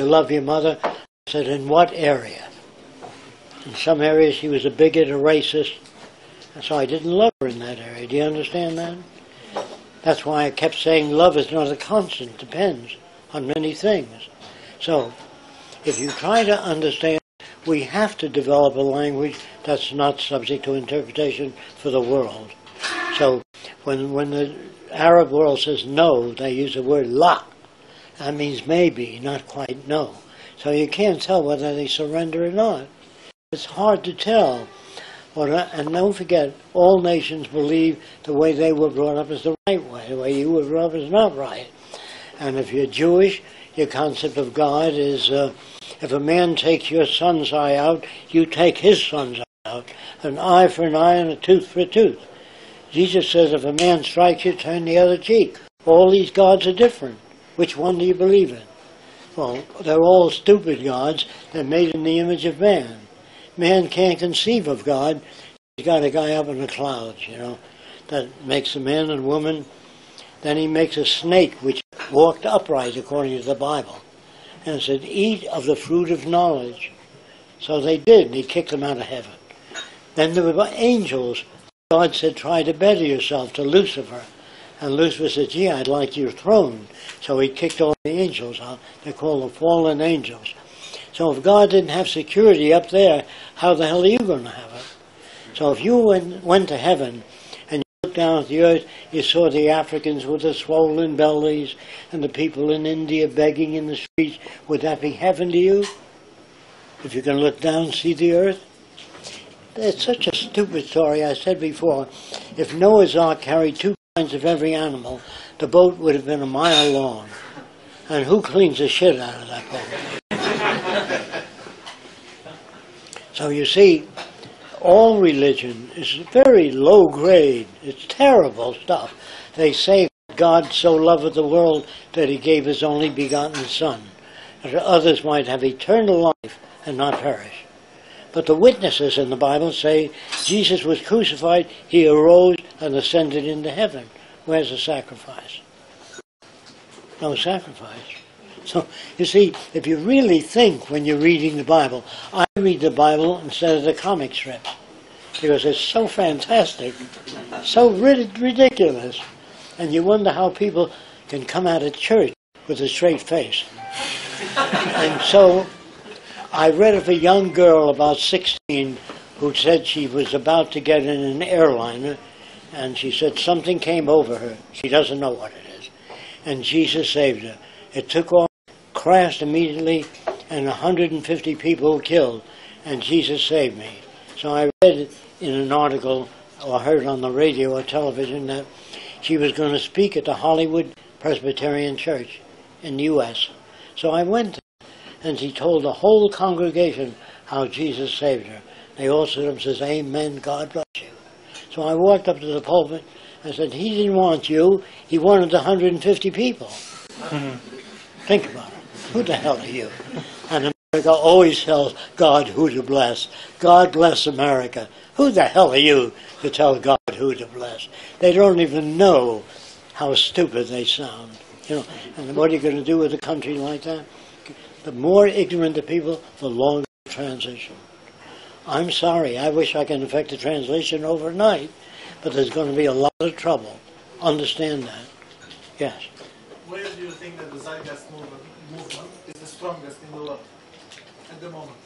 you love your mother? I said, in what area? In some areas she was a bigot, a racist, and so I didn't love her in that area. Do you understand that? That's why I kept saying love is not a constant, depends on many things. So, if you try to understand, we have to develop a language that's not subject to interpretation for the world. So, when, when the Arab world says no, they use the word la. That means maybe, not quite no. So you can't tell whether they surrender or not. It's hard to tell. And don't forget, all nations believe the way they were brought up is the right way. The way you were brought up is not right. And if you're Jewish, your concept of God is uh, if a man takes your son's eye out, you take his son's eye out. An eye for an eye and a tooth for a tooth. Jesus says if a man strikes you, turn the other cheek. All these gods are different. Which one do you believe in? Well, they're all stupid gods. They're made in the image of man. Man can't conceive of God. He's got a guy up in the clouds, you know, that makes a man and woman. Then he makes a snake which walked upright according to the Bible. And said, eat of the fruit of knowledge. So they did, and he kicked them out of heaven. Then there were angels. God said, try to better yourself to Lucifer. And Lucifer said, gee, I'd like your throne. So he kicked all the angels out. They're called the fallen angels. So if God didn't have security up there, how the hell are you going to have it? So if you went, went to heaven and you looked down at the earth, you saw the Africans with the swollen bellies and the people in India begging in the streets, would that be heaven to you? If you can look down and see the earth? It's such a stupid story. I said before, if Noah's Ark carried two of every animal, the boat would have been a mile long. And who cleans the shit out of that boat? so you see, all religion is very low grade. It's terrible stuff. They say God so loved the world that he gave his only begotten Son, that others might have eternal life and not perish. But the witnesses in the Bible say Jesus was crucified, he arose and ascended into heaven. Where's the sacrifice? No sacrifice. So, you see, if you really think when you're reading the Bible, I read the Bible instead of the comic strip because it's so fantastic, so ridiculous. And you wonder how people can come out of church with a straight face. and so I read of a young girl about 16 who said she was about to get in an airliner and she said something came over her. She doesn't know what it is. And Jesus saved her. It took off, crashed immediately, and 150 people were killed. And Jesus saved me. So I read in an article, or heard on the radio or television, that she was going to speak at the Hollywood Presbyterian Church in the U.S. So I went, and she told the whole congregation how Jesus saved her. They all stood up and says, Amen, God bless you. So I walked up to the pulpit and said, he didn't want you, he wanted 150 people. Mm-hmm. Think about it. Who the hell are you? And America always tells God who to bless. God bless America. Who the hell are you to tell God who to bless? They don't even know how stupid they sound. You know, and what are you going to do with a country like that? The more ignorant the people, the longer the transition. I'm sorry, I wish I could effect the translation overnight, but there's going to be a lot of trouble. Understand that. Yes. Where do you think that the Zeitgeist movement, movement is the strongest in the world at the moment?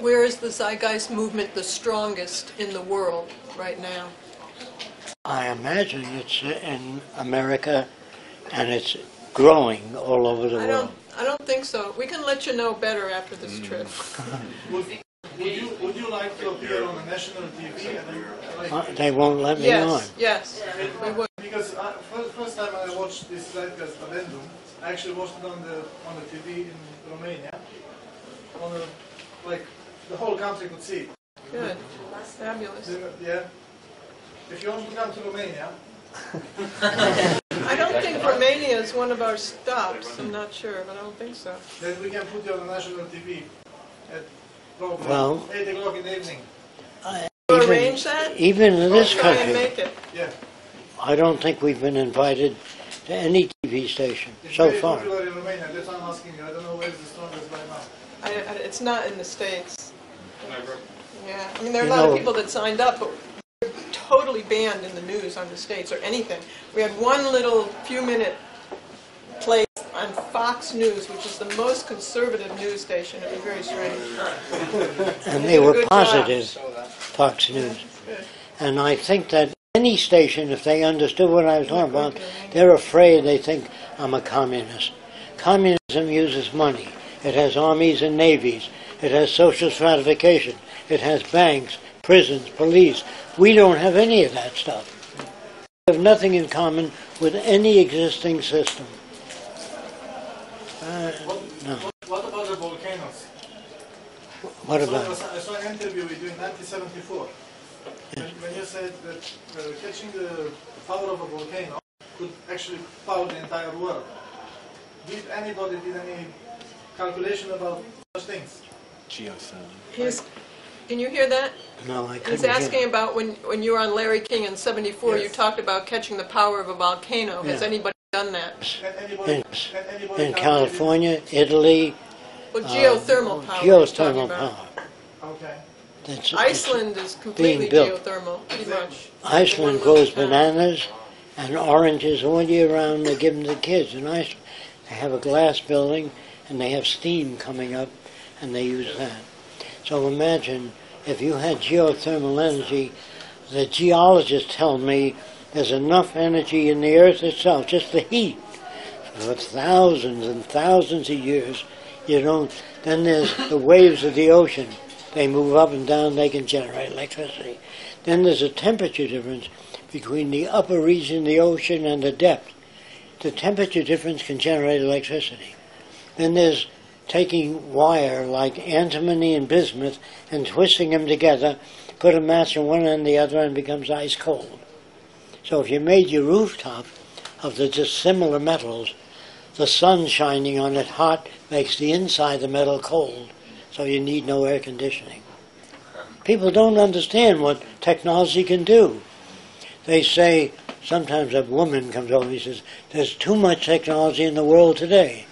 Where is the Zeitgeist movement the strongest in the world right now? I imagine it's in America and it's growing all over the I world. don't, I don't think so. We can let you know better after this trip. Would, would you would you like to appear on a national TV? And then, like, Uh, They won't let me on. Yes, yes, we would. because I, first, first time I watched this Zeitgeist Addendum, I actually watched it on the on the TV in Romania. On the, like the whole country could see it. Good, fabulous. Yeah. If you want to come to Romania, I don't think Romania is one of our stops. I'm not sure, but I don't think so. then we can put you on national TV at probably Well- 8 o'clock in the evening. You Even- arrange that? Even in this Try and country, make it. Yeah. I don't think we've been invited to any TV station It's so very far. popular in Romania. That's why I'm asking you. I don't know where's the strongest right now. I, I, it's not in the States. Yeah, I mean, there are a You lot of know- people that signed up, but we're totally banned in the news on the States or anything. We had one little few-minute place on Fox News, which is the most conservative news station. It was very strange. And They they did a were good job. positive, Fox News. And I think that any station, if they understood what I was talking about, they're afraid they think I'm a communist. Communism uses money. It has armies and navies. It has social stratification. It has banks, prisons, police. We don't have any of that stuff. We have nothing in common with any existing system. Uh, What, No. what, what about the volcanoes? what I saw, about it? I saw an interview with you in 1974 when, when you said that uh, catching the power of a volcano could actually power the entire world. Did anybody did any calculation about such things? Geothermal. He's, can you hear that? No, I couldn't He's hear. asking about when, when you were on Larry King in 74, you Yes. talked about catching the power of a volcano. Has Yeah. anybody done that? Anybody, In, in calculated- California, Italy, Well, uh, geothermal power he's talking geothermal about. power. Okay. That's- Iceland is completely built. geothermal, pretty much. Iceland grows bananas and oranges all year round. They give them to kids in Iceland. They have a glass building and they have steam coming up and they use that. So imagine if you had geothermal energy, the geologists tell me there's enough energy in the earth itself, just the heat, for thousands and thousands of years. You don't. Then there's the waves of the ocean. They move up and down. They can generate electricity. Then there's a temperature difference between the upper region the ocean and the depth. The temperature difference can generate electricity. Then there's taking wire like antimony and bismuth and twisting them together, put a match on one end the other and becomes ice cold. So if you made your rooftop of the dissimilar metals, the sun shining on it hot makes the inside of the metal cold, so you need no air conditioning. People don't understand what technology can do. They say, sometimes a woman comes over and says, there's too much technology in the world today.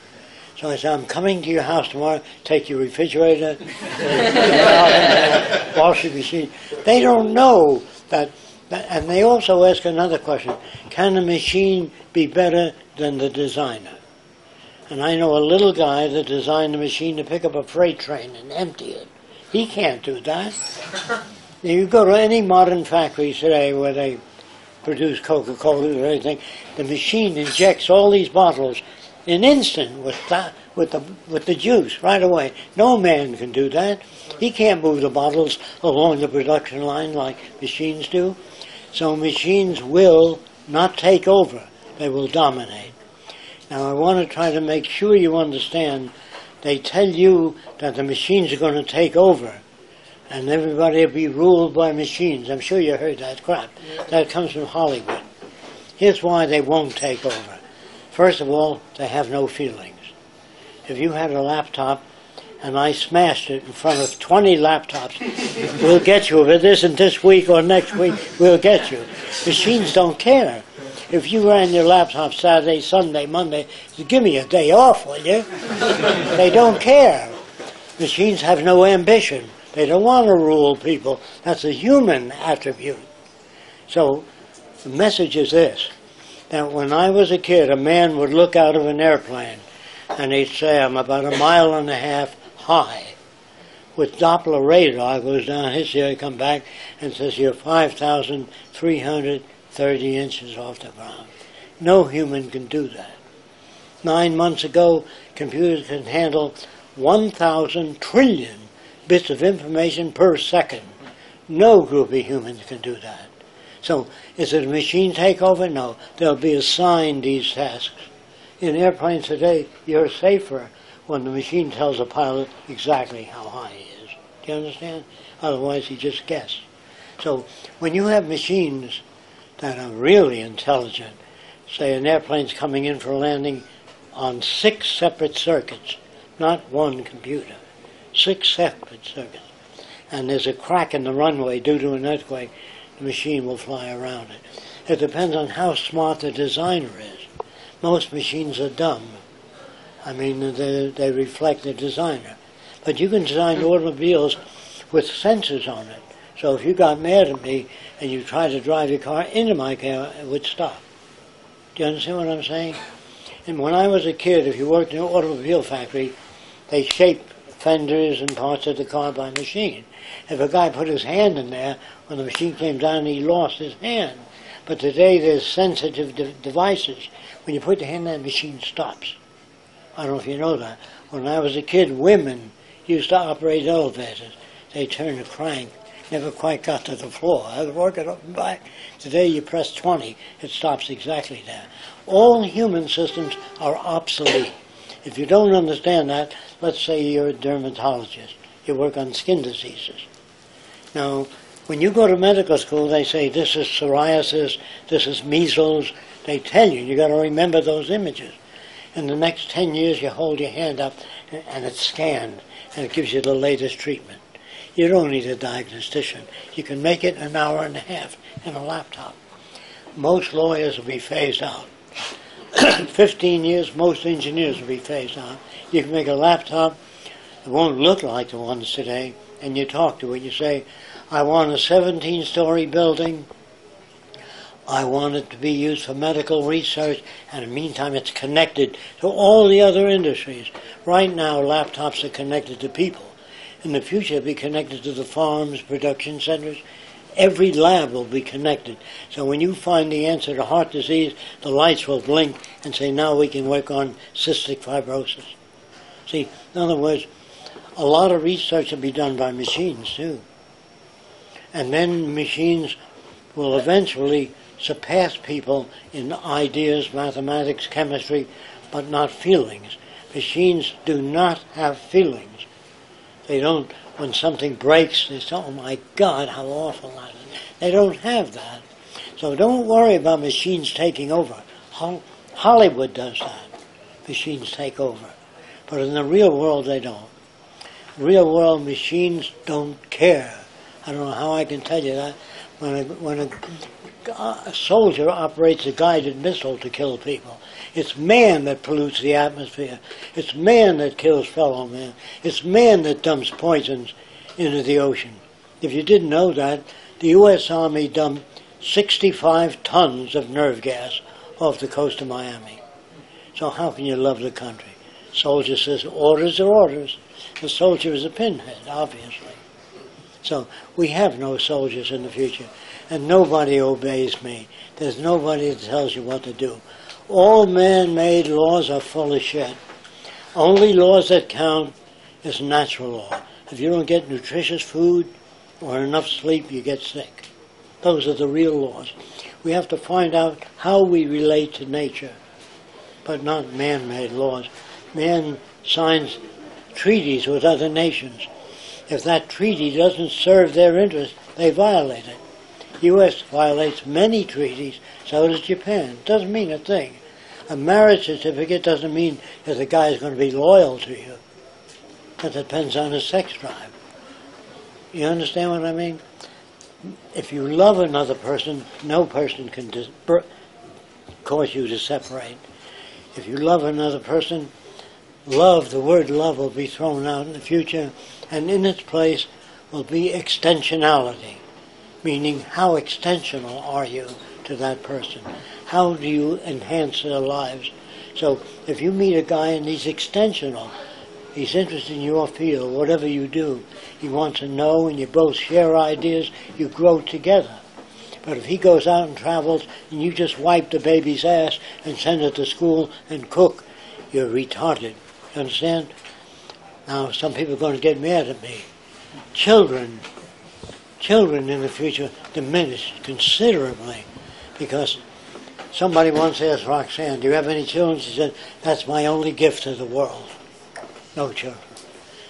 So I say, I'm coming to your house tomorrow, take your refrigerator, washing machine. They don't know that, that, and they also ask another question, can a machine be better than the designer? And I know a little guy that designed a machine to pick up a freight train and empty it. He can't do that. you go to any modern factories today where they produce Coca-Cola or anything, the machine injects all these bottles in instant with that, with the with the juice right away. No man can do that. He can't move the bottles along the production line like machines do. So machines will not take over; they will dominate. Now I want to try to make sure you understand. They tell you that the machines are going to take over, and everybody will be ruled by machines. I'm sure you heard that crap. That comes from Hollywood. Here's why they won't take over. First of all, they have no feelings. If you had a laptop and I smashed it in front of 20 laptops, we'll get you. If it isn't this week or next week, we'll get you. Machines don't care. If you ran your laptop Saturday, Sunday, Monday, give me a day off, will you? they don't care. Machines have no ambition. They don't want to rule people. That's a human attribute. So the message is this that when I was a kid, a man would look out of an airplane and he'd say, I'm about a mile and a half high. With Doppler radar, goes down his ear, come back and says, You're 5,330 inches off the ground. No human can do that. Nine months ago, computers can handle 1,000 trillion bits of information per second. No group of humans can do that. So, is it a machine takeover? No. They'll be assigned these tasks. In airplanes today, you're safer when the machine tells the pilot exactly how high he is. Do you understand? Otherwise, he just guesses. So, when you have machines that are really intelligent, say an airplane's coming in for landing on six separate circuits, not one computer, six separate circuits, and there's a crack in the runway due to an earthquake, machine will fly around it. It depends on how smart the designer is. most machines are dumb. I mean, they, they reflect the designer. But you can design hmm. automobiles with sensors on it. So if you got mad at me and you tried to drive your car into my car, it would stop. Do you understand what I'm saying? And when I was a kid, if you worked in an automobile factory, they shaped fenders and parts of the car by machine. If a guy put his hand in there, when the machine came down, he lost his hand. But today there's sensitive de- devices. When you put your hand in, the machine stops. I don't know if you know that. When I was a kid, women used to operate elevators. They turned the crank, never quite got to the floor. I had to work it up and back. Today you press 20, it stops exactly there. All human systems are obsolete. If you don't understand that, let's say you're a dermatologist. You work on skin diseases. Now, when you go to medical school, they say this is psoriasis, this is measles. They tell you, you got to remember those images. In the next 10 years, you hold your hand up and it's scanned and it gives you the latest treatment. You don't need a diagnostician. You can make it in an hour and a half in a laptop. Most lawyers will be phased out. 15 years, most engineers will be phased out. You can make a laptop, that won't look like the ones today, and you talk to it. You say, I want a 17 story building. I want it to be used for medical research, and in the meantime, it's connected to all the other industries. Right now, laptops are connected to people. In the future, it'll be connected to the farms, production centers. Every lab will be connected. So when you find the answer to heart disease, the lights will blink and say, now we can work on cystic fibrosis. See, in other words, a lot of research will be done by machines too. And then machines will eventually surpass people in ideas, mathematics, chemistry, but not feelings. Machines do not have feelings. They don't, when something breaks, they say, oh my God, how awful that is. They don't have that. So don't worry about machines taking over. Hollywood does that. Machines take over. But in the real world, they don't. Real world machines don't care. I don't know how I can tell you that. When a, when a, a soldier operates a guided missile to kill people, it's man that pollutes the atmosphere. It's man that kills fellow man. It's man that dumps poisons into the ocean. If you didn't know that, the U.S. Army dumped 65 tons of nerve gas off the coast of Miami. So how can you love the country? Soldier says orders are orders. The soldier is a pinhead, obviously. So we have no soldiers in the future, and nobody obeys me. There's nobody that tells you what to do. All man-made laws are full of shit. Only laws that count is natural law. If you don't get nutritious food or enough sleep, you get sick. Those are the real laws. We have to find out how we relate to nature, but not man-made laws. Man signs treaties with other nations. If that treaty doesn't serve their interest, they violate it. U.S. violates many treaties, so does Japan. It Doesn't mean a thing. A marriage certificate doesn't mean that the guy is going to be loyal to you. That depends on his sex drive. You understand what I mean? If you love another person, no person can cause you to separate. If you love another person, love, the word love will be thrown out in the future, and in its place will be extensionality, meaning how extensional are you to that person? how do you enhance their lives? So if you meet a guy and he's extensional, he's interested in your field, whatever you do, he wants to know and you both share ideas, you grow together. But if he goes out and travels and you just wipe the baby's ass and send it to school and cook, you're retarded. You understand? Now, some people are going to get mad at me. Children, children in the future diminish considerably because Somebody once asked Roxanne, Do you have any children? She said, That's my only gift to the world. No children.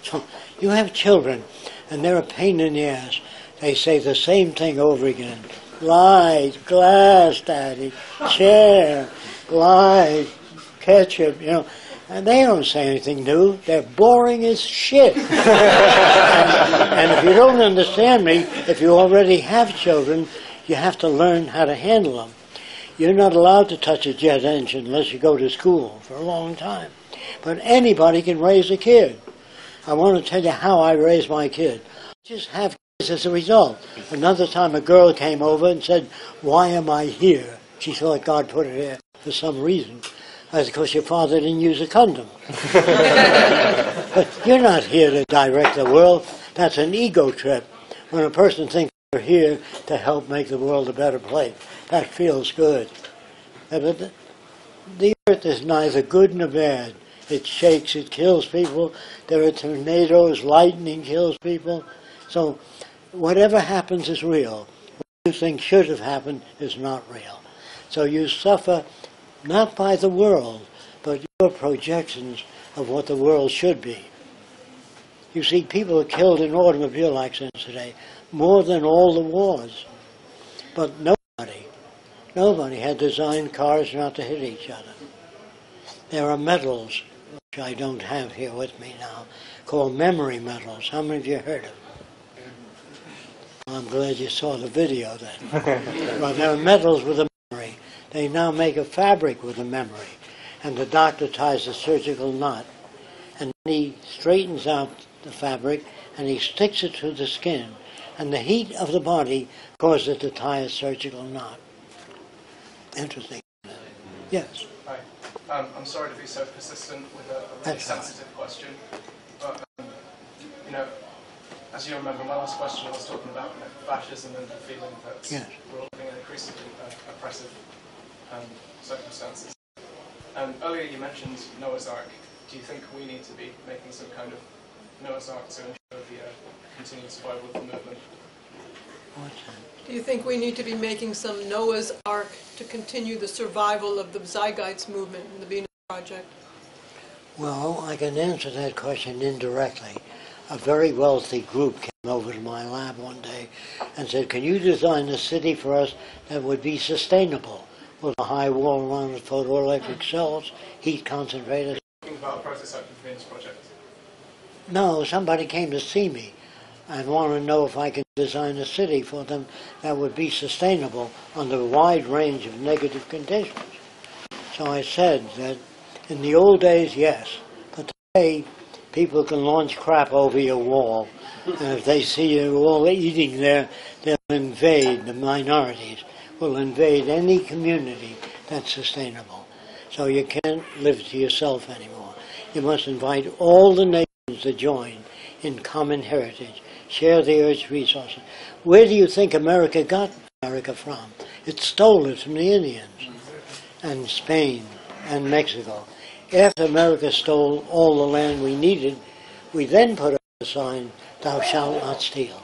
So you have children, and they're a pain in the ass. They say the same thing over again. Light, glass, daddy, chair, light, ketchup, you know. And they don't say anything new. They're boring as shit. and, and if you don't understand me, if you already have children, you have to learn how to handle them. You're not allowed to touch a jet engine unless you go to school for a long time. But anybody can raise a kid. I want to tell you how I raised my kid. Just have kids as a result. Another time a girl came over and said, Why am I here? She thought God put her here for some reason. That's because your father didn't use a condom. but you're not here to direct the world. That's an ego trip. When a person thinks they're here to help make the world a better place, that feels good. Uh, But the- the earth is neither good nor bad. It shakes, it kills people. There are tornadoes, lightning kills people. So whatever happens is real. What you think should have happened is not real. So you suffer not by the world, but your projections of what the world should be. You see, people are killed in automobile accidents today, more than all the wars. But nobody, nobody had designed cars not to hit each other. There are metals, which I don't have here with me now, called memory metals. How many of you heard of them? I'm glad you saw the video then. well, there are metals with a. They now make a fabric with a memory, and the doctor ties a surgical knot, and then he straightens out the fabric and he sticks it to the skin, and the heat of the body causes it to tie a surgical knot. Interesting. Yes. Hi. Um, I'm sorry to be so persistent with a, a really That's all right. sensitive question, but um, you know, as you remember, my last question I was talking about you know, fascism and the feeling that Yes. we're all living in an increasingly uh, oppressive um, circumstances. Um, earlier you mentioned Noah's Ark. Do you think we need to be making some kind of Noah's Ark to ensure the uh, continued survival of the movement? Do you think we need to be making some Noah's Ark to continue the survival of the Zeitgeist movement and the Venus Project? Well, I can answer that question indirectly. A very wealthy group came over to my lab one day and said, Can you design a city for us that would be sustainable? With a high wall around with photoelectric cells, heat concentrators. About a prototype of the Project. No, somebody came to see me and wanted to know if I can design a city for them that would be sustainable under a wide range of negative conditions. So I said that in the old days, yes, but today people can launch crap over your wall, and if they see you all eating there, they'll invade, the minorities will invade any community that's sustainable. So you can't live to yourself anymore. You must invite all the nations to join in common heritage, share the earth's resources. Where do you think America got America from? It stole it from the Indians and Spain and Mexico. After America stole all the land we needed, we then put up a sign, thou shalt not steal.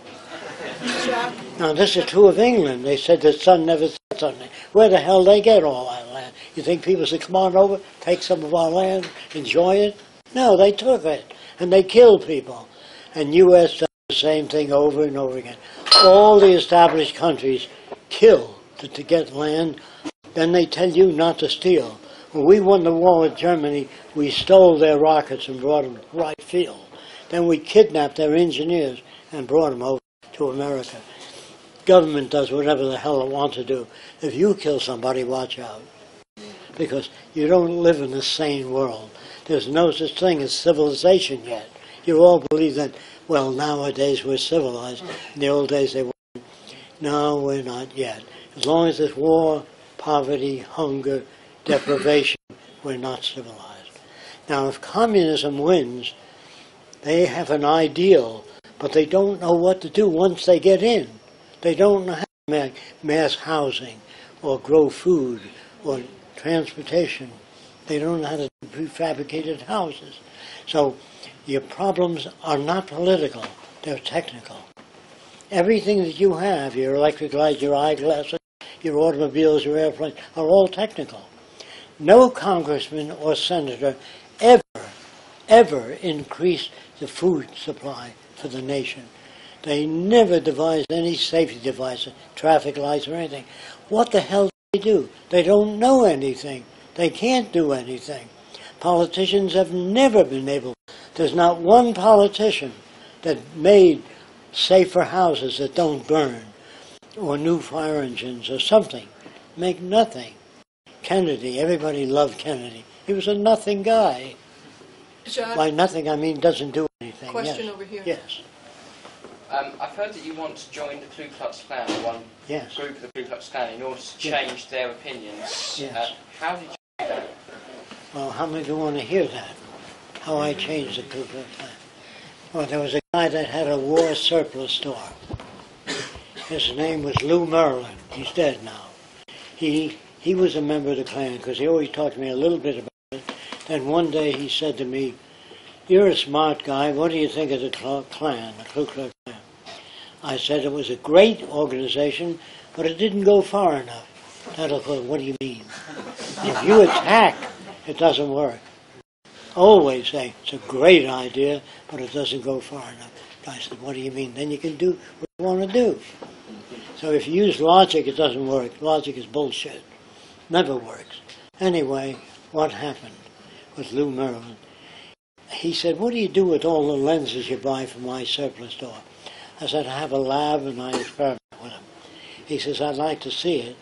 Now this is true of England. They said the sun never sets on it. Where the hell they get all that land? You think people said, come on over, take some of our land, enjoy it? No, they took it, and they killed people. And U.S. does the same thing over and over again. All the established countries kill to, to get land, then they tell you not to steal. When we won the war with Germany, we stole their rockets and brought them Wright Field. Then we kidnapped their engineers and brought them over to America. Government does whatever the hell it wants to do. If you kill somebody, watch out. Because you don't live in a sane world. There's no such thing as civilization yet. You all believe that, well, nowadays we're civilized. In the old days they weren't. No, we're not yet. As long as there's war, poverty, hunger, deprivation, we're not civilized. Now, if communism wins, they have an ideal, but they don't know what to do once they get in. They don't know how mass housing or grow food or transportation. They don't know how to do prefabricated houses. So your problems are not political, they're technical. Everything that you have, your electric lights, your eyeglasses, your automobiles, your airplanes, are all technical. No congressman or senator ever, ever increased the food supply for the nation. They never devised any safety devices, traffic lights or anything. What the hell do they do? They don't know anything. They can't do anything. Politicians have never been able. There's not one politician that made safer houses that don't burn, or new fire engines or something. Make nothing. Kennedy, everybody loved Kennedy. He was a nothing guy. Jacque, By nothing, I mean doesn't do anything. question yes. over here. Yes, Um, I've heard that you want to join the Ku Klux Klan, one yes. group of the Ku Klux Klan, in order to Yes. change their opinions. Yes. Uh, how did you do that? Well, how many of you want to hear that? How I changed the Ku Klux Klan? Well, there was a guy that had a war surplus store. His name was Lou Merlin. He's dead now. He he was a member of the Klan because he always talked to me a little bit about it. Then one day he said to me, "You're a smart guy. What do you think of the Klan, the Ku Klux Klan?" I said it was a great organization, but it didn't go far enough. That'll what do you mean? If you attack, it doesn't work. Always say it's a great idea, but it doesn't go far enough. I said, what do you mean? Then you can do what you want to do. So if you use logic, it doesn't work. Logic is bullshit. Never works. Anyway, what happened with Lou Merlin? He said, what do you do with all the lenses you buy from my surplus store? I said, I have a lab and I experiment with him. He says, I'd like to see it.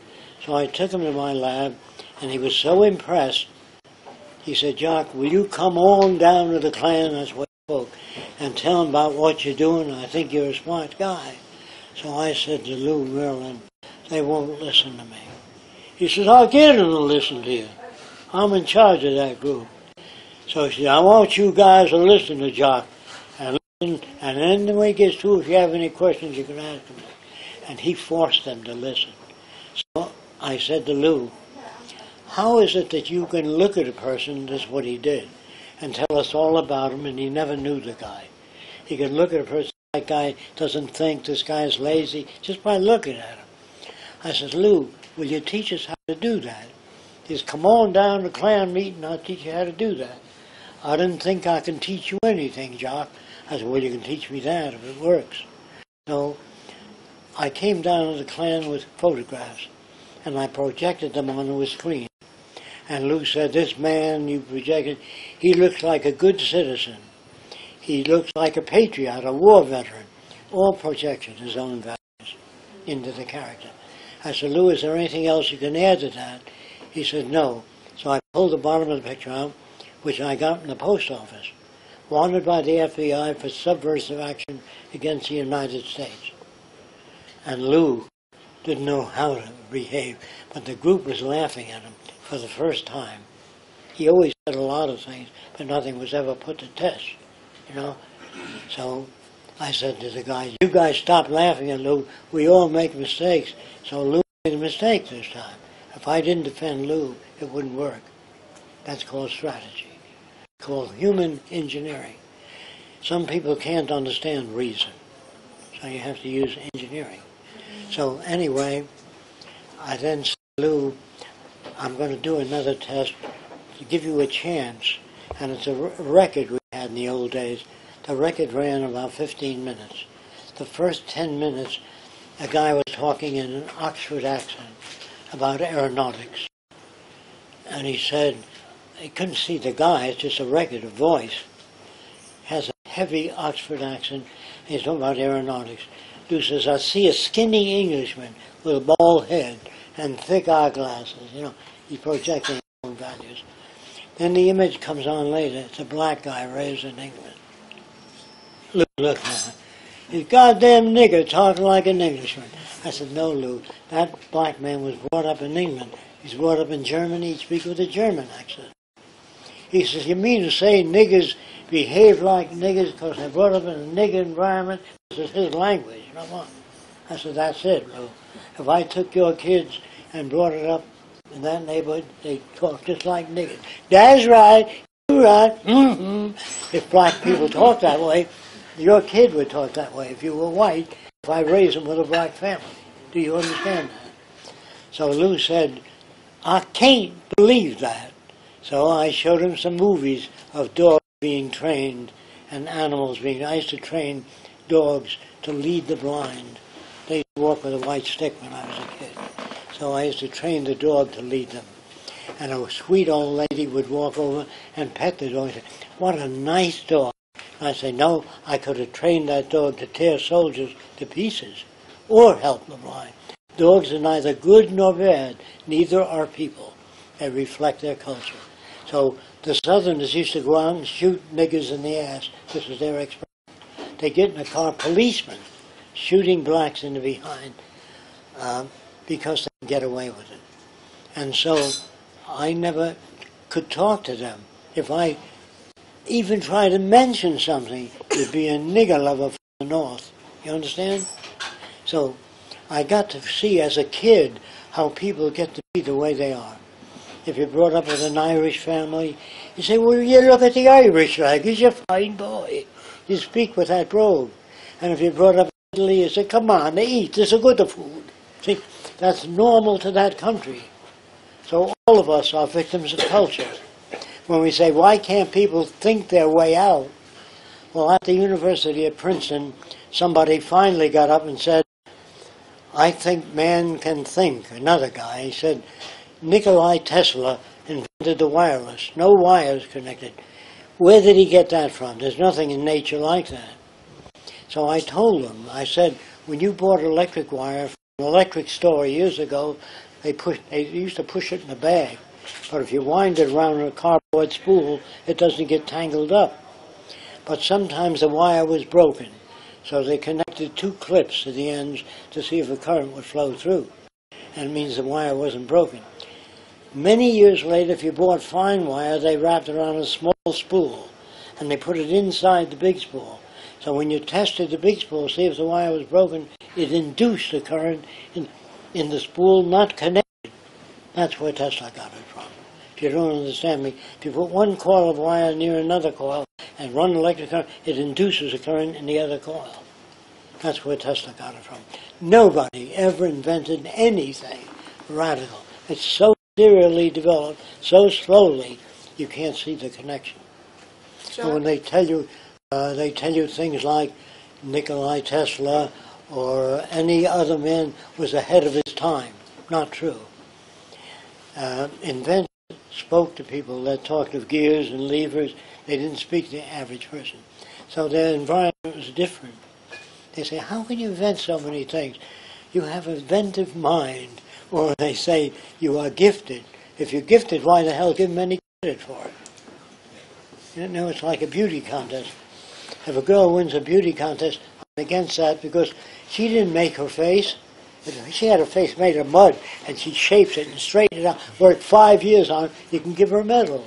So I took him to my lab, and he was so impressed. He said, Jacque, will you come on down to the Klan, that's what spoke, and tell them about what you're doing? I think you're a smart guy. So I said to Lou Merlin, they won't listen to me. He says, I'll get them to listen to you. I'm in charge of that group. So he said, I want you guys to listen to Jacque. And then when he gets through, if you have any questions, you can ask him. And he forced them to listen. So I said to Lou, how is it that you can look at a person, that's what he did, and tell us all about him, and he never knew the guy? He could look at a person, that guy doesn't think, this guy's lazy, just by looking at him. I said, Lou, will you teach us how to do that? He says, come on down to Klan meeting, I'll teach you how to do that. I didn't think I can teach you anything, Jacque. I said, well, you can teach me that if it works. So I came down to the Klan with photographs, and I projected them onto a screen. And Lou said, this man you projected, he looks like a good citizen. He looks like a patriot, a war veteran. All projected his own values into the character. I said, Lou, is there anything else you can add to that? He said, no. So I pulled the bottom of the picture out, which I got in the post office. Wanted by the FBI for subversive action against the United States. And Lou didn't know how to behave, but the group was laughing at him for the first time. He always said a lot of things, but nothing was ever put to test, you know. So I said to the guys, you guys stop laughing at Lou. We all make mistakes. So Lou made a mistake this time. If I didn't defend Lou, it wouldn't work. That's called strategy. Called human engineering. Some people can't understand reason, so you have to use engineering. So anyway, I then said, Lou, I'm going to do another test to give you a chance, and it's a record we had in the old days. The record ran about 15 minutes. The first 10 minutes, a guy was talking in an Oxford accent about aeronautics. And he said, he couldn't see the guy, it's just a record, a voice. Has a heavy Oxford accent. He's talking about aeronautics. Lou says, I see a skinny Englishman with a bald head and thick eyeglasses. You know, he's projecting his own values. Then the image comes on later. It's a black guy raised in England. Look, look now. He's goddamn nigger talking like an Englishman. I said, no, Lou. That black man was brought up in England. He's brought up in Germany. He speaks with a German accent. He says, you mean to say niggers behave like niggers because they're brought up in a nigger environment? This is his language, not mine. I said, that's it, Lou. If I took your kids and brought it up in that neighborhood, they talk just like niggers. That's right. You're right. hmm If black people talk that way, your kid would talk that way if you were white, if I raised him with a black family. Do you understand that? So Lou said, I can't believe that. So I showed him some movies of dogs being trained and animals being. I used to train dogs to lead the blind. They used to walk with a white stick when I was a kid. So I used to train the dog to lead them. And a sweet old lady would walk over and pet the dog and say, What a nice dog. And I say, No, I could have trained that dog to tear soldiers to pieces or help the blind. Dogs are neither good nor bad, neither are people. They reflect their culture. So the Southerners used to go out and shoot niggers in the ass. This was their expression. They get in a car, policemen shooting blacks in the behind um, because they get away with it. And so I never could talk to them. If I even try to mention something, it'd be a nigger lover from the north. You understand? So I got to see as a kid how people get to be the way they are. If you're brought up with an Irish family, you say, well, you look at the Irish flag, he's a fine boy. You speak with that brogue. And if you're brought up in Italy, you say, come on, they eat, there's a good food. See, that's normal to that country. So all of us are victims of culture. When we say, why can't people think their way out? Well, at the University at Princeton, somebody finally got up and said, I think man can think. Another guy, he said, Nikolai Tesla invented the wireless. No wires connected. Where did he get that from? There's nothing in nature like that. So I told him, I said, when you bought electric wire from an electric store years ago, they push, they used to push it in a bag. But if you wind it around a cardboard spool, it doesn't get tangled up. But sometimes the wire was broken, so they connected two clips to the ends to see if a current would flow through. And it means the wire wasn't broken. Many years later, if you bought fine wire, they wrapped it around a small spool, and they put it inside the big spool. So when you tested the big spool, see if the wire was broken, it induced the current in, in the spool not connected. That's where Tesla got it from. If you don't understand me, if you put one coil of wire near another coil and run electric current, it induces a current in the other coil. That's where Tesla got it from. Nobody ever invented anything radical. It's so serially developed, so slowly, you can't see the connection. So when they tell you, uh, they tell you things like Nikolai Tesla or any other man was ahead of his time. Not true. Uh, inventors spoke to people that talked of gears and levers. They didn't speak to the average person. So their environment was different. They say, how can you invent so many things? You have an inventive mind. Or they say, you are gifted. If you're gifted, why the hell give them any credit for it? You know, it's like a beauty contest. If a girl wins a beauty contest, I'm against that because she didn't make her face. She had her face made of mud, and she shapes it and straightens it out. Worked five years on it, you can give her a medal.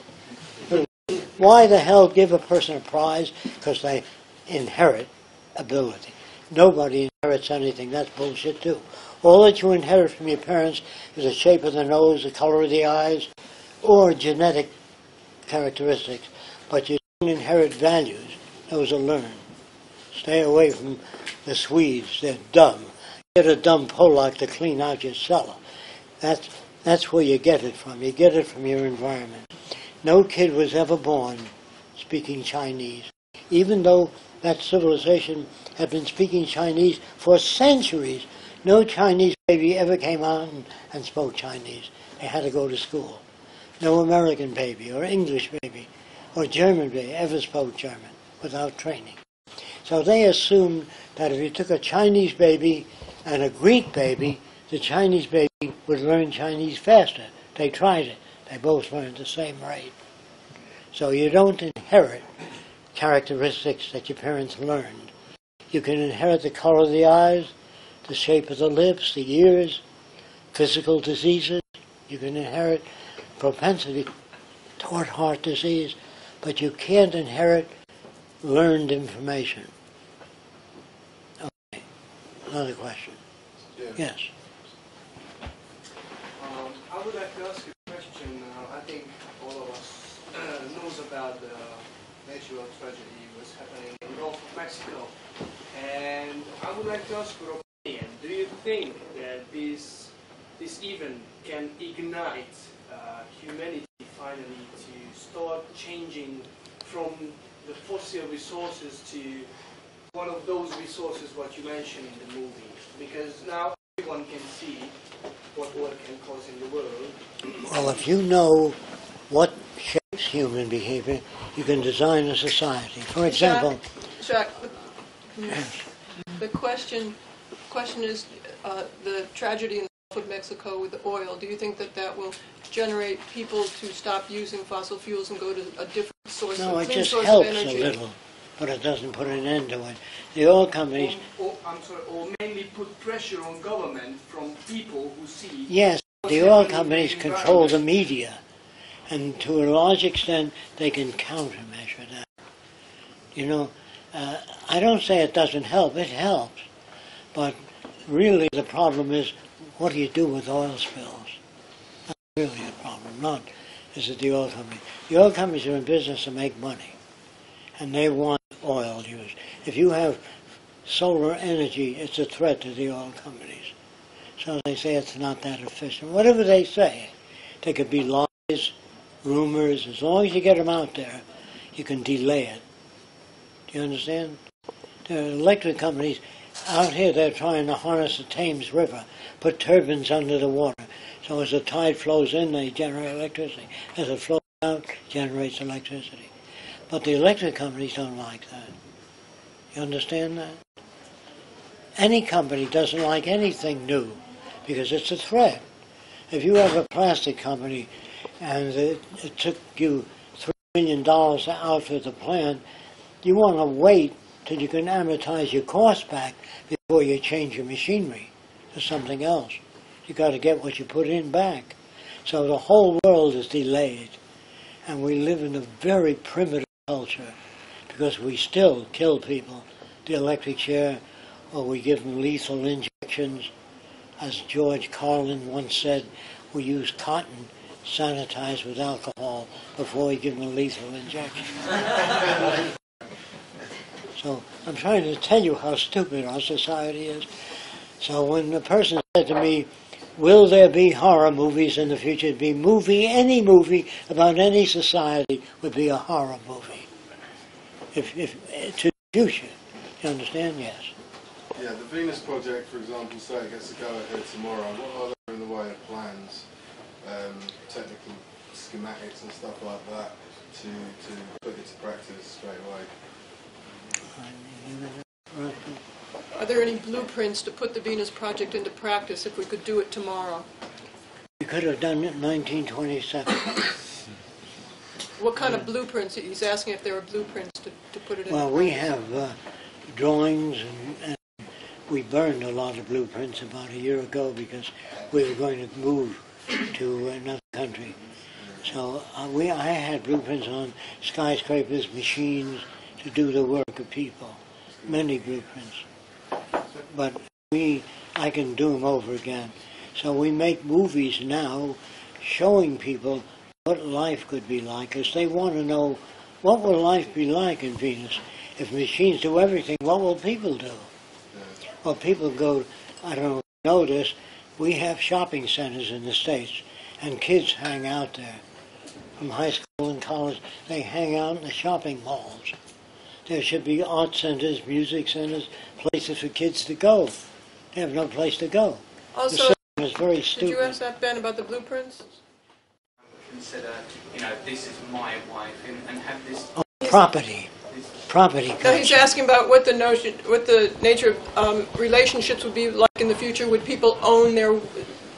Why the hell give a person a prize? Because they inherit ability. Nobody inherits anything. That's bullshit too. All that you inherit from your parents is the shape of the nose, the color of the eyes, or genetic characteristics. But you don't inherit values. Those are learned. Stay away from the Swedes. They're dumb. Get a dumb Polak to clean out your cellar. That's, that's where you get it from. You get it from your environment. No kid was ever born speaking Chinese, even though that civilization had been speaking Chinese for centuries. No Chinese baby ever came out and, and spoke Chinese. They had to go to school. No American baby or English baby or German baby ever spoke German without training. So they assumed that if you took a Chinese baby and a Greek baby, the Chinese baby would learn Chinese faster. They tried it. They both learned at the same rate. So you don't inherit characteristics that your parents learned. You can inherit the color of the eyes, the shape of the lips, the ears, physical diseases. You can inherit propensity toward heart disease, but you can't inherit learned information. Okay. Another question. Yes. Um, I would like to ask you a question. Uh, I think all of us uh, knows about the natural tragedy was happening in the Gulf of Mexico. And I would like to ask your. Do you think that this, this event can ignite uh, humanity finally to start changing from the fossil resources to one of those resources what you mentioned in the movie? Because now everyone can see what war can cause in the world. Well, if you know what shapes human behavior, you can design a society. For example, Jacque, the- the question, question is, uh, the tragedy in the of Mexico with the oil, do you think that that will generate people to stop using fossil fuels and go to a different source No, of, it clean just source of helps energy? a little, but it doesn't put an end to it. The oil companies, Or, or, I'm sorry, or mainly put pressure on government from people who see. yes, the oil companies control the media, and to a large extent, they can countermeasure that. You know, uh, I don't say it doesn't help, it helps, but really the problem is, what do you do with oil spills? That's really a problem, not is it the oil company. The oil companies are in business to make money, and they want oil used. If you have solar energy, it's a threat to the oil companies. So they say it's not that efficient. Whatever they say, they could be lies, rumors. As long as you get them out there, you can delay it. Do you understand? The electric companies out here, they're trying to harness the Thames River, put turbines under the water. So as the tide flows in, they generate electricity. As it flows out, generates electricity. But the electric companies don't like that. You understand that? Any company doesn't like anything new because it's a threat. If you have a plastic company and it, it took you three million dollars to outfit the plant, you want to wait till you can amortize your cost back before you change your machinery to something else. You got to get what you put in back. So the whole world is delayed, and we live in a very primitive culture because we still kill people. The electric chair, or we give them lethal injections. As George Carlin once said, we use cotton sanitized with alcohol before we give them a lethal injection. so I'm trying to tell you how stupid our society is. So when a person said to me, Will there be horror movies in the future? It'd be movie, any movie about any society would be a horror movie. If, if to the future, you understand? Yes. Yeah, the Venus project, for example, say it gets to go ahead tomorrow. What are there in the way of plans, um, technical schematics and stuff like that to, to put it to practice straight away? Are there any blueprints to put the Venus Project into practice if we could do it tomorrow? We could have done it in 1927. What kind of blueprints? He's asking if there are blueprints to, to put it in. Well, we have uh, drawings and, and we burned a lot of blueprints about a year ago because we were going to move to another country. So uh, we, I had blueprints on skyscrapers, machines to do the work of people, many blueprints. But we, I can do them over again. So we make movies now showing people what life could be like, because they want to know what will life be like in Venus. If machines do everything, what will people do? Well, people go, I don't know know this, we have shopping centers in the States, and kids hang out there. From high school and college, they hang out in the shopping malls. There should be art centers, music centers, places for kids to go. They have no place to go. The Also, system is very did you ask that, Ben, about the blueprints? consider, you know, this is my wife and, and have this, Oh, property, this property No, he's asking about what the notion, what the nature of um, relationships would be like in the future. Would people own their,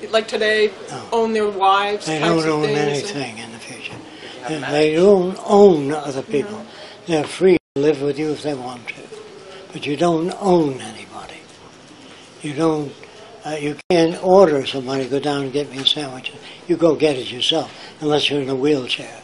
like today, No. own their wives? They don't own anything in the future. They- They don't own other people. They're free to live with you if they want to, but you don't own anybody. You don't. Uh, you can't order somebody to go down and get me a sandwich. You go get it yourself, unless you're in a wheelchair.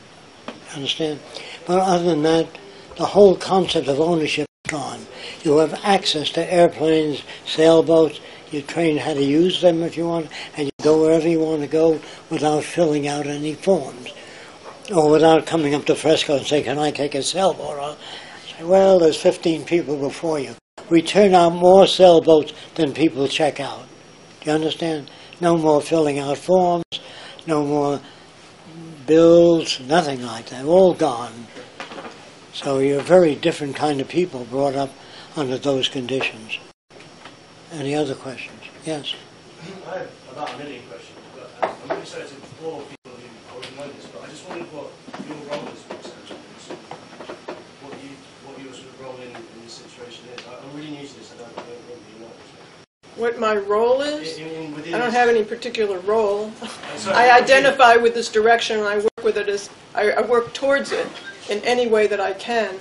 Understand? But other than that, the whole concept of ownership is gone. You have access to airplanes, sailboats. You train how to use them if you want, and you go wherever you want to go without filling out any forms, or without coming up to Fresco and say, "Can I take a sailboat?" Say, "Well, there's 15 people before you. We turn out more sailboats than people check out. Do you understand? No more filling out forms, no more bills, nothing like that. All gone. So you're a very different kind of people brought up under those conditions. Any other questions? Yes. I have about a million questions, but um, I'm sorry to bore people who already know this, but I just wondered what your role is for example, what you what your sort of role in, in this situation is. I, I'm really new to this. I don't, I don't really know. What my role is? In, in, within I don't this- have any particular role. Sorry, I identify with this direction and I work with it as, I, I work towards it in any way that I can.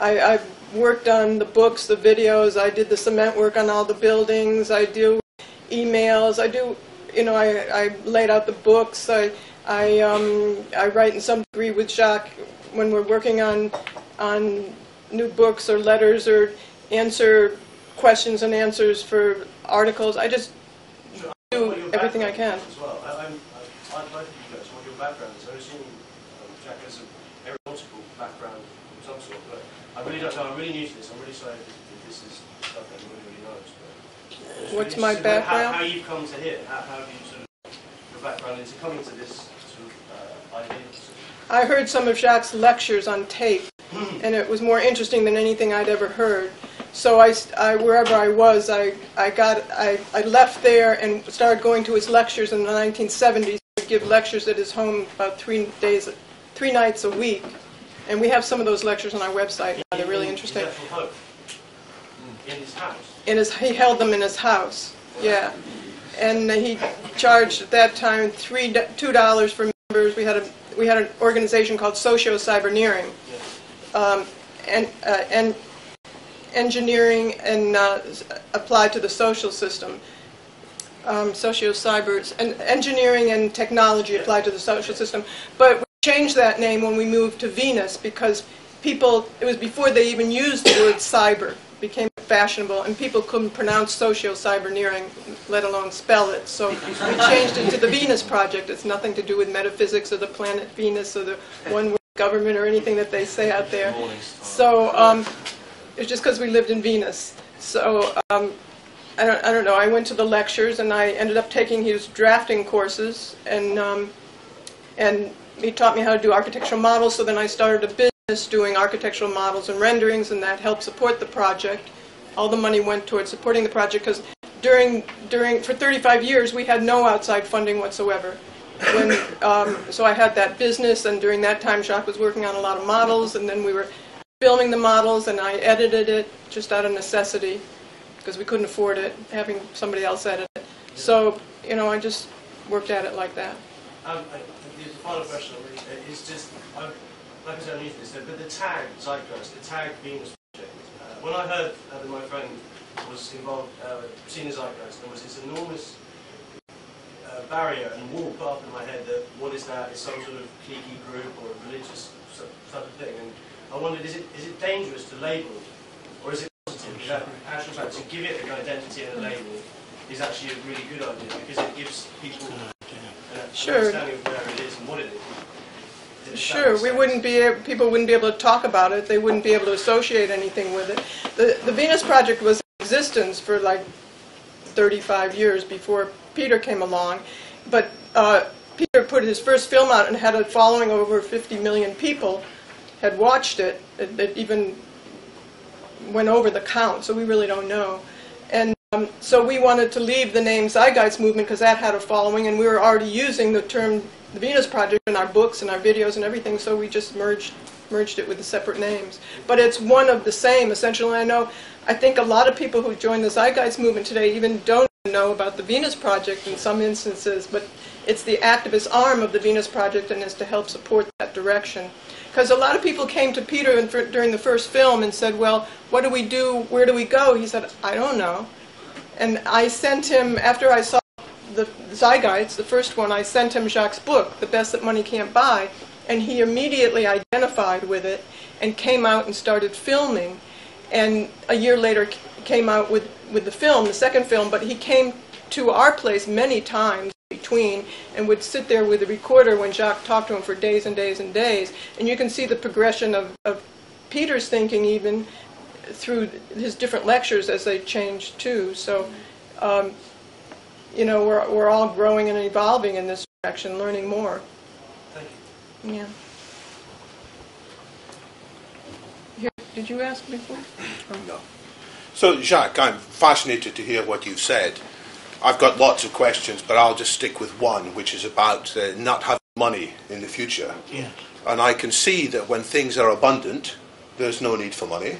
I, I've worked on the books, the videos, I did the cement work on all the buildings, I do emails, I do, you know, I, I laid out the books, I, I, um, I write in some degree with Jacque when we're working on, on new books or letters or answer questions and answers for articles. I just Sure, I do know what your everything I can. As well, I, I'm, I, I'd like you guys, what your background is. I assume um, Jacque has an aeronautical background of some sort, but I really don't know. I'm really new to this. I'm really sorry that, this is stuff that nobody really knows. But What's really my background? How, how you've come to here? How, how have you sort of your background into coming to this sort of uh, idea? I heard some of Jacque's lectures on tape, and it was more interesting than anything I'd ever heard. So I, I- wherever I was, I, I got, I, I left there and started going to his lectures in the 1970s. He'd give lectures at his home about three days, three nights a week. And we have some of those lectures on our website now. They're really interesting. In his actual home, in his house. in his, he held them in his house, yeah. And he charged at that time three, two dollars for members. We had a, we had an organization called Socio Cyberneering. Um, and, uh, and engineering and, uh, applied to the social system. Um, socio cybers, and engineering and technology applied to the social system. But we changed that name when we moved to Venus because people, it was before they even used the word cyber, It became fashionable, and people couldn't pronounce socio cyberneering, let alone spell it. So we changed it to the Venus Project. It's nothing to do with metaphysics or the planet Venus or the one world government or anything that they say out there. So um, it's just because we lived in Venus. So um, I don't, I don't know. I went to the lectures and I ended up taking his drafting courses and um, and he taught me how to do architectural models. So then I started a business doing architectural models and renderings, and that helped support the project. All the money went towards supporting the project because during during for 35 years we had no outside funding whatsoever. When um, so I had that business, and during that time Jacque was working on a lot of models, and then we were filming the models, and I edited it just out of necessity because we couldn't afford it, having somebody else edit it. So, you know, I just worked at it like that. Um, I, the final question really, uh, is just, like I said, I'm new to this, but the tag Zeitgeist, the tag Venus project, uh, when I heard uh, that my friend was involved, uh, seen as Zeitgeist, there was this enormous uh, barrier and wall up in my head that what is that? Is some sort of cliquey group or religious sort of thing? And I wondered, is it is it dangerous to label, or is it positive? That actual fact to give it an identity and a label is actually a really good idea because it gives people an Sure. understanding of where it is and what it is. Sure, we wouldn't be, people wouldn't be able to talk about it, they wouldn't be able to associate anything with it. The, the Venus Project was in existence for like 35 years before Peter came along, but uh, Peter put his first film out and had a following of over 50 million people had watched it. It, even went over the count, so we really don't know. And um, so we wanted to leave the name Zeitgeist Movement because that had a following, and we were already using the term the Venus Project in our books and our videos and everything, so we just merged merged it with the separate names. But it's one of the same, essentially. I know, I think a lot of people who join the Zeitgeist Movement today even don't know about the Venus Project in some instances, but it's the activist arm of the Venus Project and is to help support that direction. Because a lot of people came to Peter in, for, during the first film and said, well, what do we do, where do we go? He said, I don't know. And I sent him, after I saw the Zeitgeist, the first one, I sent him Jacque's book, The Best That Money Can't Buy, and he immediately identified with it and came out and started filming. And a year later came out with, with the film, the second film, but he came to our place many times between and would sit there with the recorder when Jacque talked to him for days and days and days. And you can see the progression of, of Peter's thinking even through his different lectures as they changed too. So, um, you know, we're, we're all growing and evolving in this direction, learning more. Thank you. Yeah. Here, did you ask before? No. So, Jacque, I'm fascinated to hear what you've said. I've got lots of questions, but I'll just stick with one, which is about uh, not having money in the future. Yes. And I can see that when things are abundant, there's no need for money.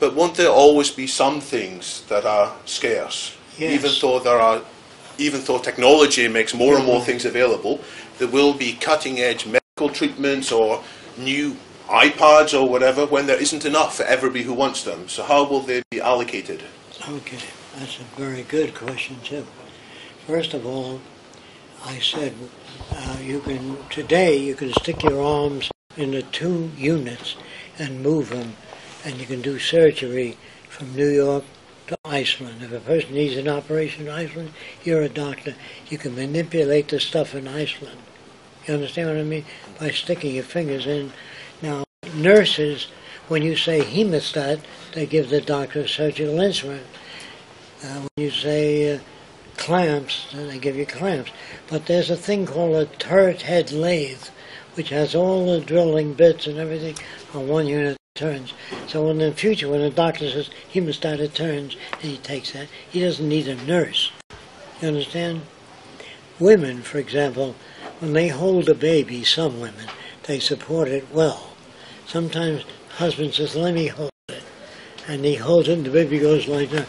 But won't there always be some things that are scarce? Even though there are, even though technology makes more and more things available, there will be cutting edge medical treatments or new iPads or whatever when there isn't enough for everybody who wants them. So how will they be allocated? Okay, that's a very good question too. First of all, I said uh, you can today you can stick your arms into two units and move them, and you can do surgery from New York to Iceland. If a person needs an operation in Iceland, you're a doctor. You can manipulate the stuff in Iceland. You understand what I mean? By sticking your fingers in. Now, nurses, when you say hemostat, they give the doctor a surgical instrument. Uh, when you say uh, clamps, then they give you clamps. But there's a thing called a turret head lathe, which has all the drilling bits and everything on one unit turns. So in the future, when the doctor says he hemostat, it turns, and he takes that, he doesn't need a nurse. You understand? Women, for example, when they hold a baby, some women, they support it well. Sometimes husband says, let me hold it. And he holds it and the baby goes like that.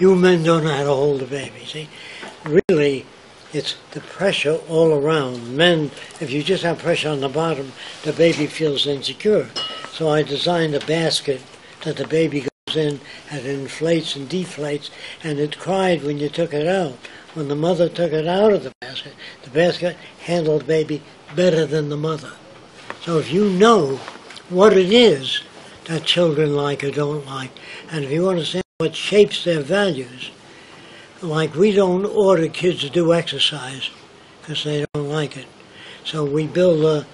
You men don't know how to hold a baby, see? Really, it's the pressure all around. Men, if you just have pressure on the bottom, the baby feels insecure. So I designed a basket that the baby goes in and inflates and deflates, and it cried when you took it out. When the mother took it out of the basket, the basket handled the baby better than the mother. So if you know what it is that children like or don't like, and if you want to understand what shapes their values, like we don't order kids to do exercise because they don't like it. So we build a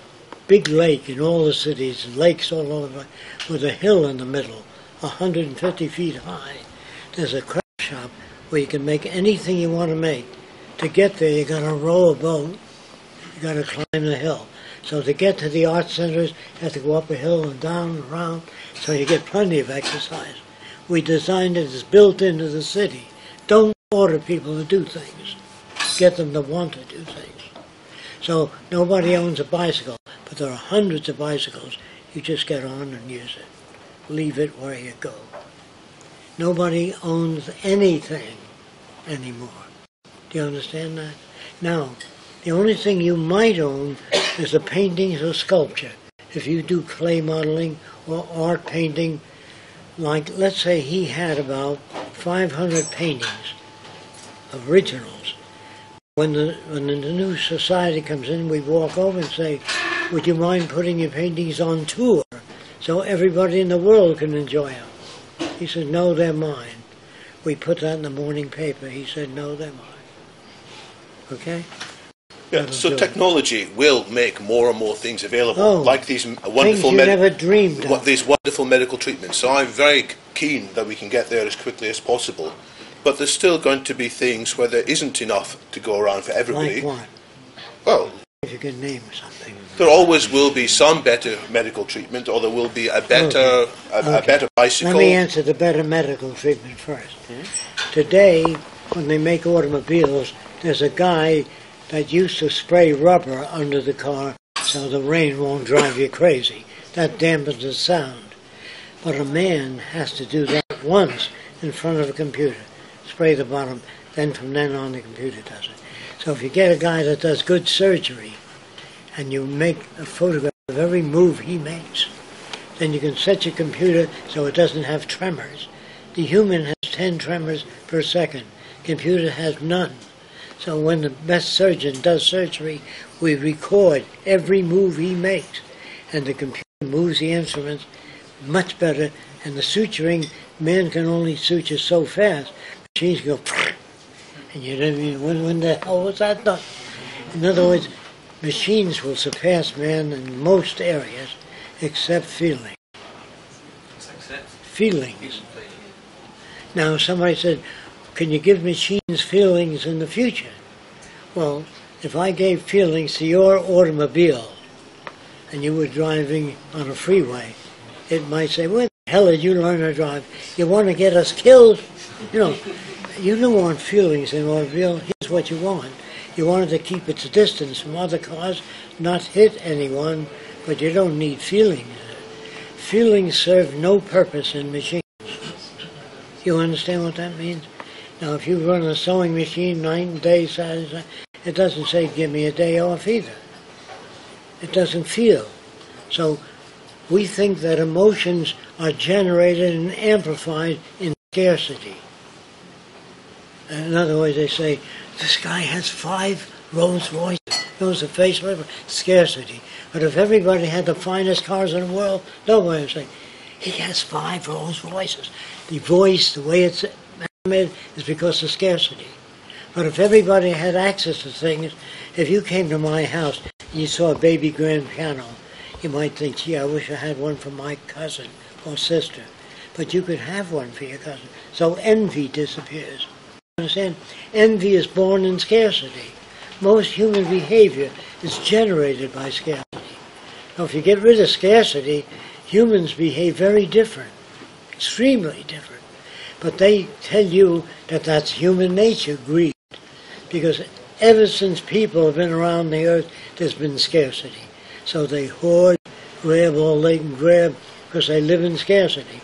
big lake in all the cities, lakes all over, with a hill in the middle, 150 feet high. There's a craft shop where you can make anything you want to make. To get there, you got to row a boat. You got to climb the hill. So to get to the art centers, you have to go up a hill and down and around. So you get plenty of exercise. We designed it as built into the city. Don't order people to do things. Get them to want to do things. So nobody owns a bicycle, but there are hundreds of bicycles. You just get on and use it. Leave it where you go. Nobody owns anything anymore. Do you understand that? Now, the only thing you might own is the paintings or sculpture. If you do clay modeling or art painting, like let's say he had about 500 paintings, of originals. When the when the new society comes in, we walk over and say, "Would you mind putting your paintings on tour so everybody in the world can enjoy them?" He said, "No, they're mine." We put that in the morning paper. He said, "No, they're mine." Okay. Yeah, so technology will make more and more things available, Oh, like these m- Things wonderful you med- never dreamed what, of. these wonderful medical treatments. So I'm very keen that we can get there as quickly as possible. But there's still going to be things where there isn't enough to go around for everybody. Like what? Well, If you can name something. there always will be some better medical treatment, or there will be a oh, better a, a Okay. better bicycle. Let me answer the better medical treatment first. Hmm? Today, when they make automobiles, there's a guy that used to spray rubber under the car so the rain won't drive you crazy. That dampens the sound. But a man has to do that once in front of a computer. Spray the bottom, then from then on the computer does it. So if you get a guy that does good surgery and you make a photograph of every move he makes, then you can set your computer so it doesn't have tremors. The human has 10 tremors per second. Computer has none. So when the best surgeon does surgery, we record every move he makes. And the computer moves the instruments much better. And the suturing, man can only suture so fast. Machines go, and you don't even, when, when the hell was that done? In other words, machines will surpass man in most areas except feeling. Feelings. Now, somebody said, can you give machines feelings in the future? Well, if I gave feelings to your automobile and you were driving on a freeway, it might say, where the hell did you learn to drive? You want to get us killed? You know, you don't want feelings in automobile. Here's what you want. You want it to keep its distance from other cars, not hit anyone, but you don't need feelings. Feelings serve no purpose in machines. You understand what that means? Now, if you run a sewing machine nine days, Saturday, it doesn't say give me a day off either. It doesn't feel. So we think that emotions are generated and amplified in scarcity. In other words, they say, this guy has five Rolls Royces. Knows the face of scarcity. But if everybody had the finest cars in the world, nobody would say, he has five Rolls Royces. The voice, the way it's made, is because of scarcity. But if everybody had access to things, if you came to my house and you saw a baby grand piano, you might think, gee, I wish I had one for my cousin or sister. But you could have one for your cousin. So envy disappears. Understand? Envy is born in scarcity. Most human behavior is generated by scarcity. Now, if you get rid of scarcity, humans behave very different, extremely different. But they tell you that that's human nature, greed. Because ever since people have been around the earth, there's been scarcity. So they hoard, grab all they can grab, because they live in scarcity.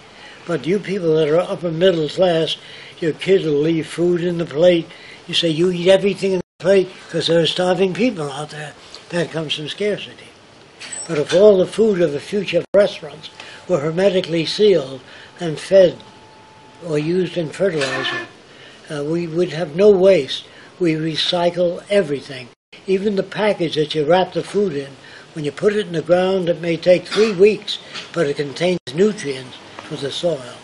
But you people that are upper middle class, your kid will leave food in the plate. You say you eat everything in the plate because there are starving people out there. That comes from scarcity. But if all the food of the future restaurants were hermetically sealed and fed or used in fertilizer, uh, we would have no waste. We recycle everything. Even the package that you wrap the food in, when you put it in the ground, it may take three weeks, but it contains nutrients for the soil.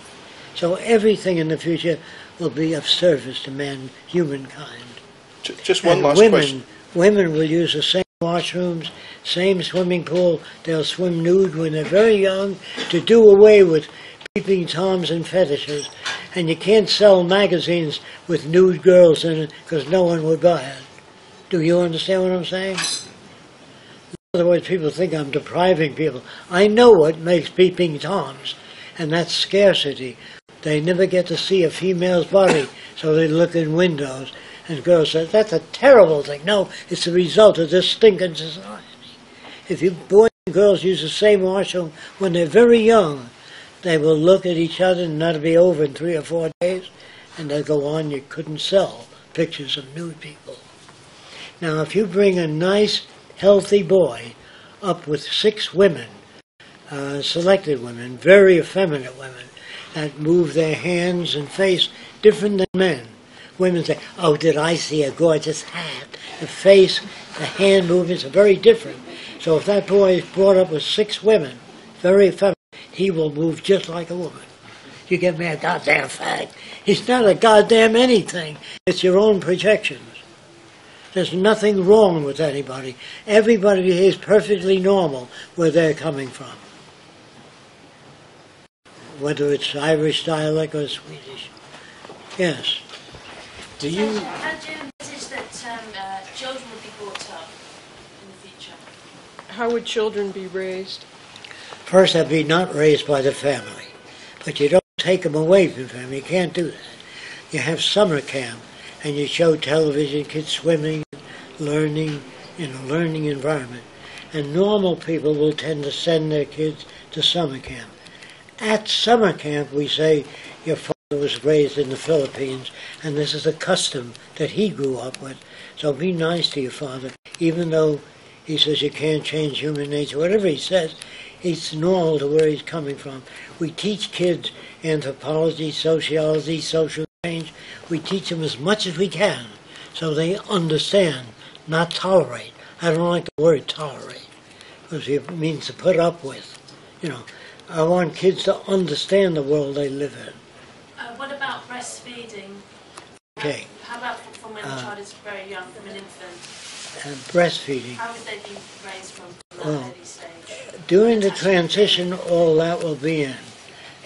So everything in the future will be of service to man, humankind. Just one and last women, question. Women will use the same washrooms, same swimming pool. They'll swim nude when they're very young to do away with peeping toms and fetishes. And you can't sell magazines with nude girls in it because no one would buy it. Do you understand what I'm saying? In other words, people think I'm depriving people. I know what makes peeping toms, and that's scarcity. They never get to see a female's body, so they look in windows. And girls say, that's a terrible thing. No, it's the result of this stinking society. If you boys and girls use the same washroom when they're very young, they will look at each other and that'll be over in three or four days, and they'll go on, you couldn't sell pictures of nude people. Now, if you bring a nice, healthy boy up with six women, uh, selected women, very effeminate women, that move their hands and face different than men. Women say, oh, did I see a gorgeous hat? The face, the hand movements are very different. So if that boy is brought up with six women, very effeminate, he will move just like a woman. You give me a goddamn fag. He's not a goddamn anything. It's your own projections. There's nothing wrong with anybody. Everybody behaves perfectly normal where they're coming from. Whether it's Irish dialect or Swedish. Yes. Do you? How do you envisage that um, uh, children will be brought up in the future? How would children be raised? First, they'd be not raised by the family. But you don't take them away from the family. You can't do that. You have summer camp, and you show television, kids swimming, learning in a learning environment. And normal people will tend to send their kids to summer camp. At summer camp, we say, your father was raised in the Philippines, and this is a custom that he grew up with. So be nice to your father, even though he says you can't change human nature. Whatever he says, it's normal to where he's coming from. We teach kids anthropology, sociology, social change. We teach them as much as we can so they understand, not tolerate. I don't like the word tolerate because it means to put up with. You know, I want kids to understand the world they live in. Uh, what about breastfeeding? Okay, How about from when the Uh, child is very young, from an infant? and breastfeeding. How would they be raised from that Well, early stage? During the transition, all that will be in.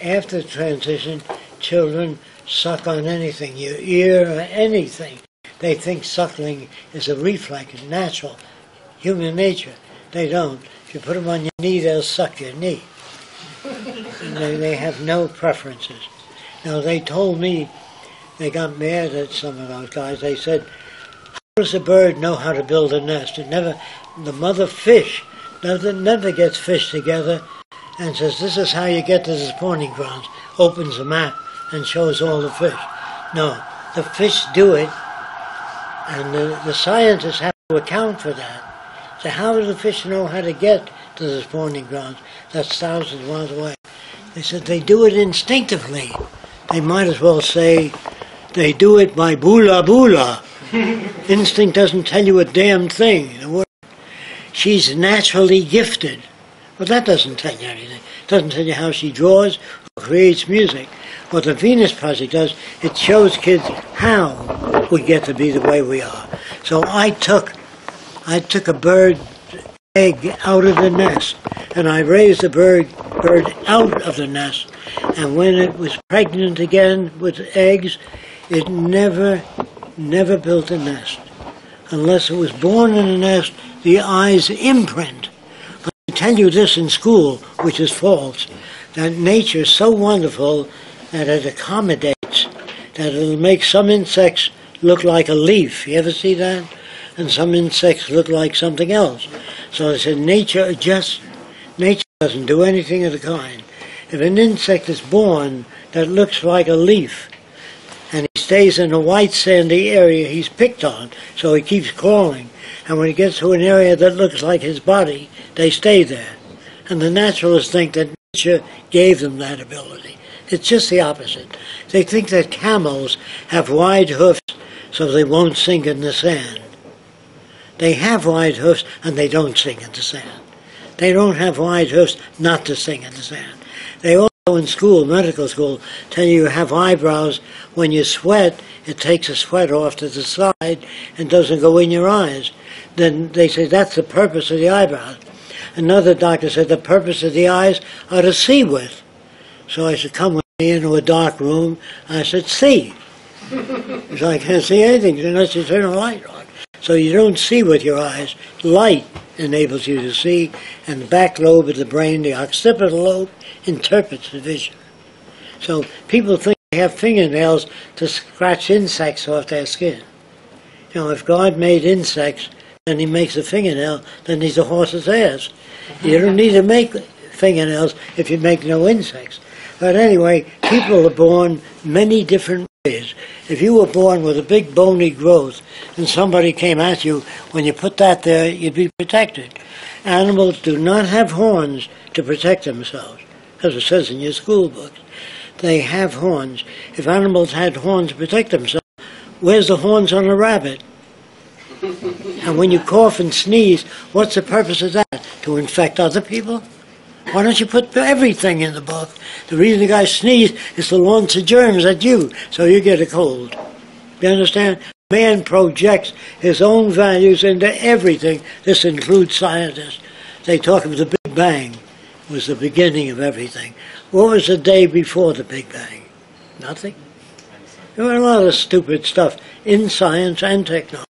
After transition, children suck on anything, your ear or anything. They think suckling is a reflex, natural, human nature. They don't. If you put them on your knee, they'll suck your knee. They, they have no preferences. Now, they told me, they got mad at some of those guys. They said, how does a bird know how to build a nest? It never, the mother fish never, never gets fish together and says, this is how you get to the spawning grounds. Opens a map and shows all the fish. No, the fish do it, and the, the scientists have to account for that. So how do the fish know how to get to the spawning grounds? That's thousands of miles away. They said they do it instinctively. They might as well say they do it by bula bula. Instinct doesn't tell you a damn thing. She's naturally gifted. But that doesn't tell you anything. It doesn't tell you how she draws or creates music. What the Venus Project does, it shows kids how we get to be the way we are. So I took, I took a bird egg out of the nest, and I raised the bird bird out of the nest. And when it was pregnant again with eggs, it never, never built a nest, unless it was born in a nest. The eyes imprint. But I tell you this in school, which is false, that nature is so wonderful that it accommodates, that it'll make some insects look like a leaf. You ever see that? And some insects look like something else. So I said, nature adjusts. Nature doesn't do anything of the kind. If an insect is born that looks like a leaf, and he stays in a white sandy area, he's picked on, so he keeps crawling. And when he gets to an area that looks like his body, they stay there. And the naturalists think that nature gave them that ability. It's just the opposite. They think that camels have wide hoofs so they won't sink in the sand. They have wide hoofs and they don't sink in the sand. They don't have wide hoofs not to sink in the sand. They also in school, medical school, tell you you have eyebrows. When you sweat, it takes the sweat off to the side and doesn't go in your eyes. Then they say that's the purpose of the eyebrows. Another doctor said the purpose of the eyes are to see with. So I said, come with me into a dark room. I said, see. so I can't see anything unless you turn a light on. So you don't see with your eyes. Light enables you to see, and the back lobe of the brain, the occipital lobe, interprets the vision. So people think they have fingernails to scratch insects off their skin. You know, if God made insects and he makes a fingernail, then he's a horse's ass. You don't need to make fingernails if you make no insects. But anyway, people are born many different ways. If you were born with a big bony growth and somebody came at you, when you put that there, you'd be protected. Animals do not have horns to protect themselves, as it says in your school books. They have horns. If animals had horns to protect themselves, where's the horns on a rabbit? And when you cough and sneeze, what's the purpose of that? To infect other people? Why don't you put everything in the book? The reason the guy sneezes is to launch the germs at you, so you get a cold. You understand? Man projects his own values into everything. This includes scientists. They talk of the Big Bang was the beginning of everything. What was the day before the Big Bang? Nothing. There were a lot of stupid stuff in science and technology.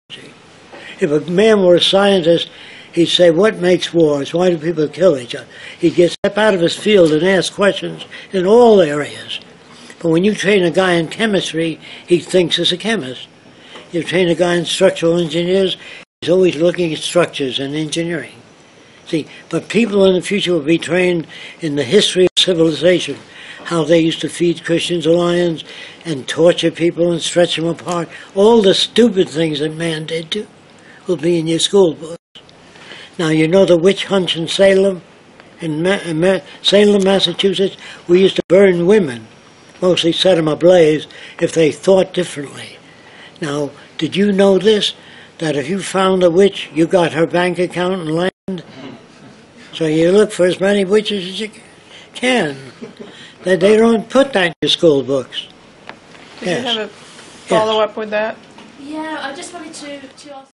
If a man were a scientist, he'd say, what makes wars? Why do people kill each other? He'd get step out of his field and ask questions in all areas. But when you train a guy in chemistry, he thinks as a chemist. You train a guy in structural engineers, he's always looking at structures and engineering. See, but people in the future will be trained in the history of civilization, how they used to feed Christians lions and torture people and stretch them apart. All the stupid things that man did to will be in your school books. Now, you know the witch hunts in Salem? In, Ma- in Ma- Salem, Massachusetts, we used to burn women, mostly set them ablaze, if they thought differently. Now, did you know this? That if you found a witch, you got her bank account and land? So you look for as many witches as you can. They, they don't put that in your school books. Did Yes. you have a follow-up with that? Yeah, I just wanted to, to ask.